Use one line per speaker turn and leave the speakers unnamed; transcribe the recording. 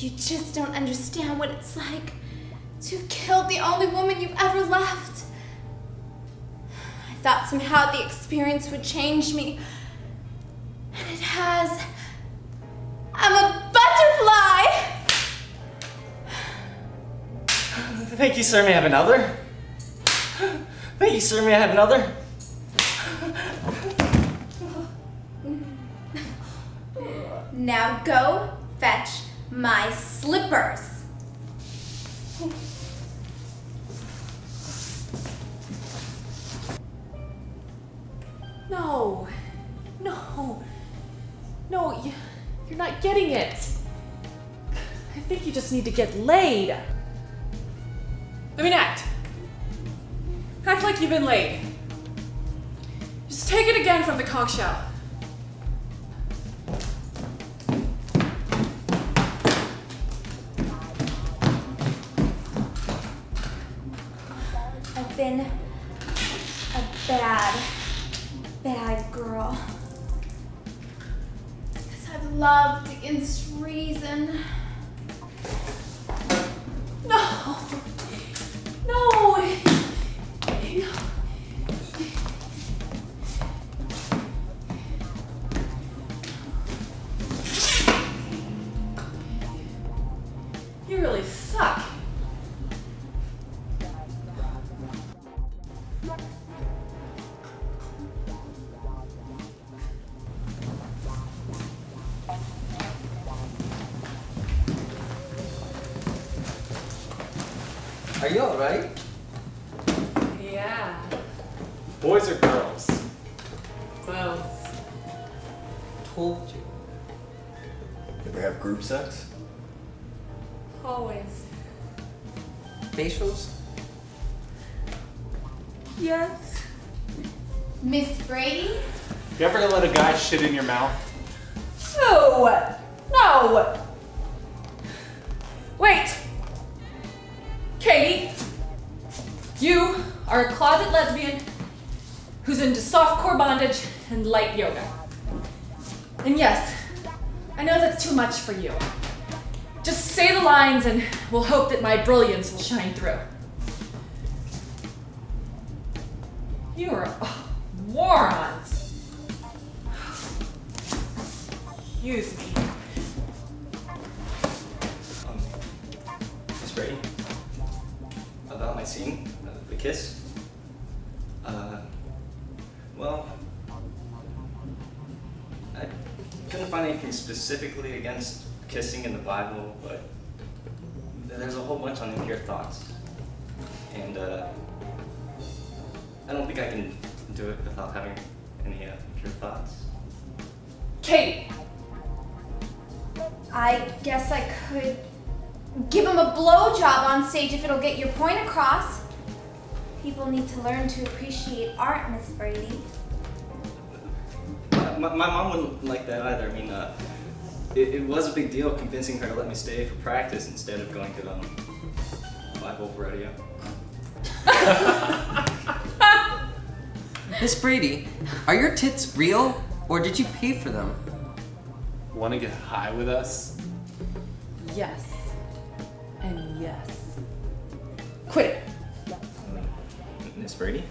You just don't understand what it's like to have killed the only woman you've ever loved. I thought somehow the experience would change me. And it has. I'm a butterfly!
Thank you, sir. May I have another? Thank you, sir. May I have another?
Now go fetch my slippers.
No. No. No, you, you're not getting it. I think you just need to get laid. I mean, act. Act like you've been laid. Just take it again from the conch shell.
Been a bad, bad girl. Because I've loved against reason.
No. No. You really suck.
Are you alright?
Yeah.
Boys or girls?
Both.
Told you.
Ever have group sex?
Always.
Facials?
Yes.
Miss Brady?
You ever let a guy shit in your mouth?
No. No. Wait. Katie. You are a closet lesbian who's into softcore bondage and light yoga. And yes, I know that's too much for you. Just say the lines and we'll hope that my brilliance will shine through. You are morons. Excuse me.
Um, Miss Brady? About my scene? Uh, the kiss? Uh, well, I couldn't find anything specifically against kissing in the Bible, but there's a whole bunch on impure thoughts. And, uh, think I can do it without having any uh, pure thoughts.
Katie,
I guess I could give him a blowjob on stage if it'll get your point across. People need to learn to appreciate art, Miss Brady.
My, my mom wouldn't like that either. I mean, uh, it, it was a big deal convincing her to let me stay for practice instead of going to um, Bible rodeo.
Miss Brady, are your tits real or did you pay for them?
Want to get high with us?
yes. And yes. Quit it.
Miss Brady?